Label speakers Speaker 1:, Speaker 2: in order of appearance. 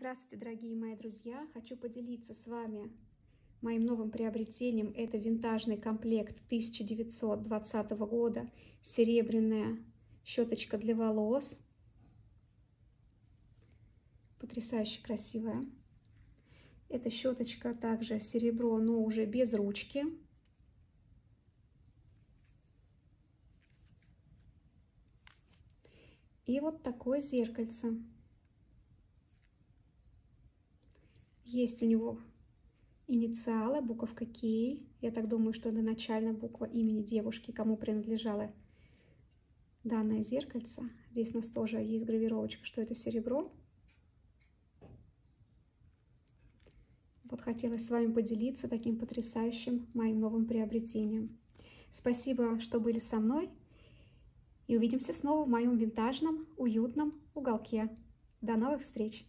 Speaker 1: Здравствуйте, дорогие мои друзья! Хочу поделиться с вами моим новым приобретением. Это винтажный комплект 1920 года, серебряная щеточка для волос. Потрясающе красивая. Эта щеточка также серебро, но уже без ручки. И вот такое зеркальце. Есть у него инициалы, буковка К. Я так думаю, что это начальная буква имени девушки, кому принадлежало данное зеркальце. Здесь у нас тоже есть гравировочка, что это серебро. Вот хотелось с вами поделиться таким потрясающим моим новым приобретением. Спасибо, что были со мной. И увидимся снова в моем винтажном, уютном уголке. До новых встреч!